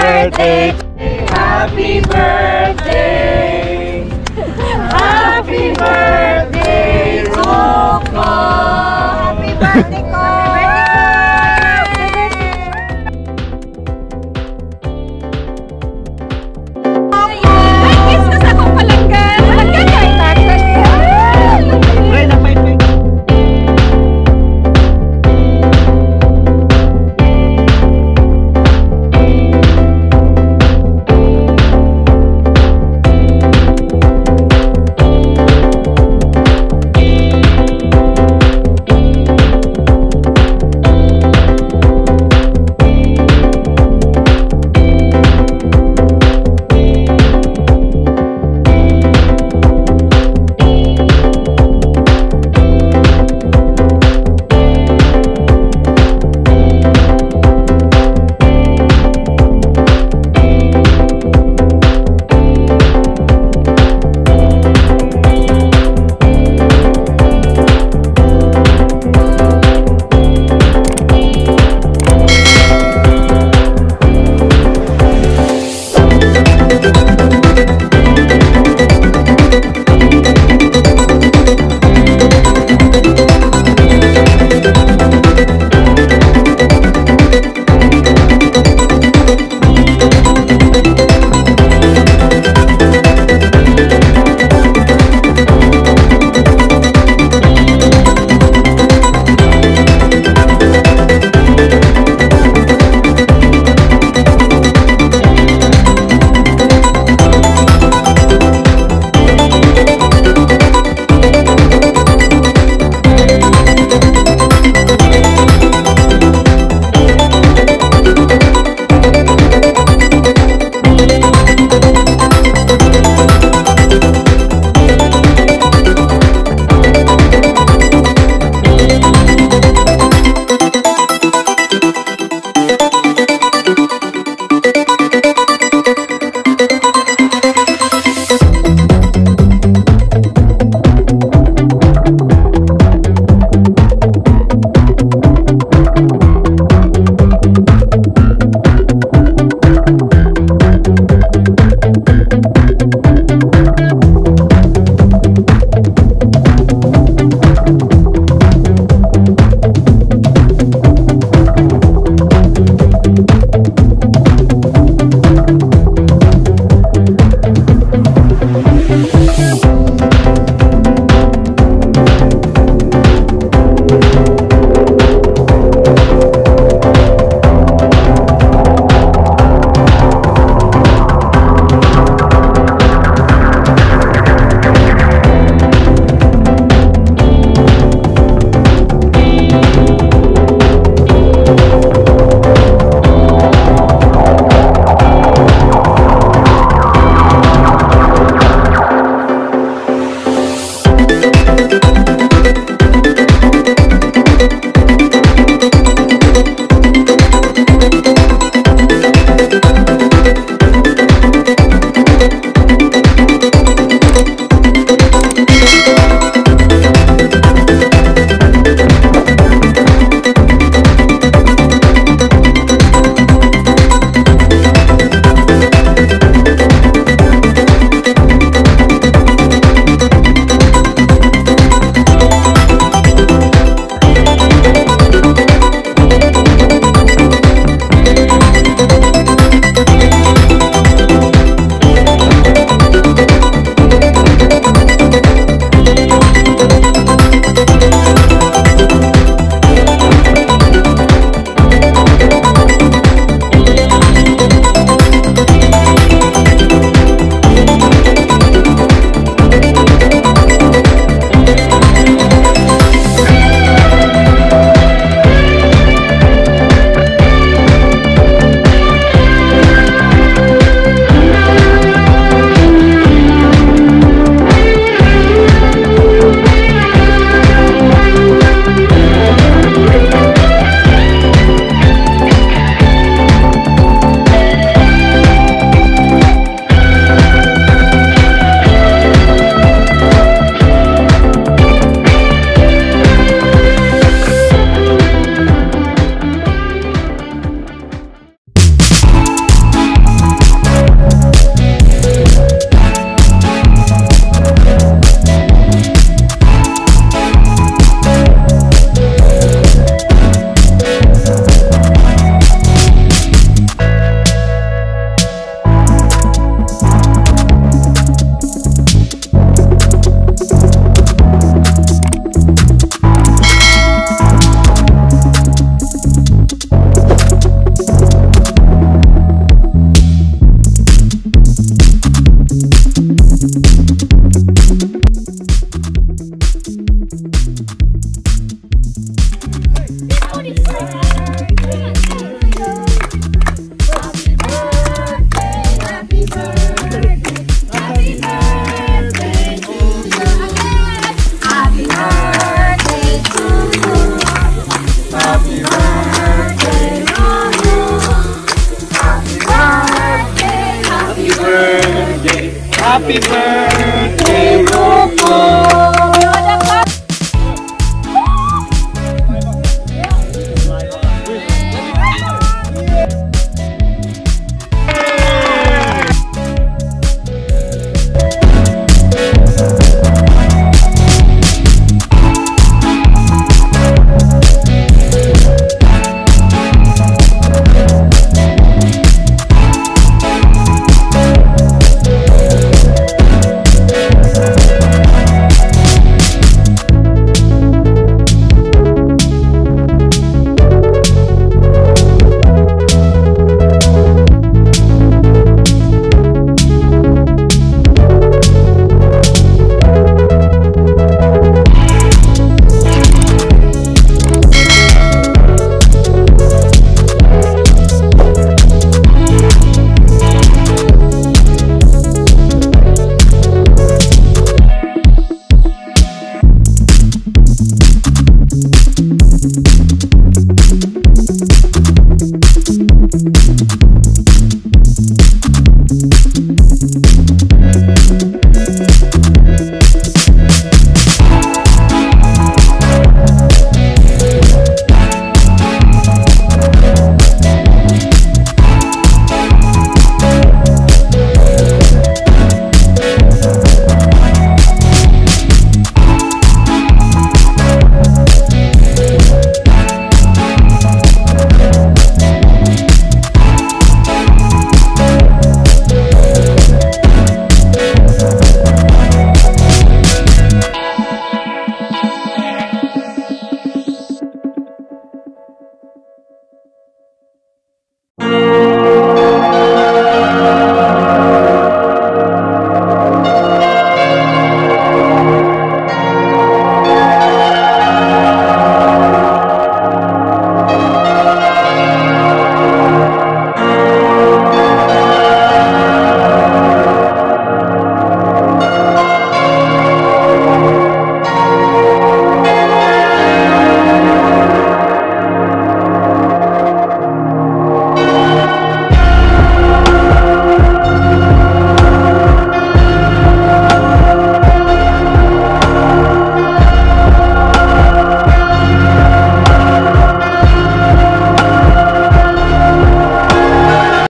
birthday. Happy birthday. Happy birthday, Rocco. Happy birthday